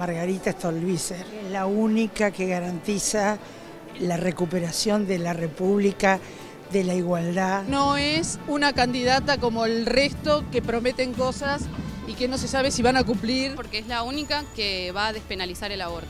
Margarita Stolbizer, la única que garantiza la recuperación de la República, de la igualdad. No es una candidata como el resto que prometen cosas y que no se sabe si van a cumplir. Porque es la única que va a despenalizar el aborto.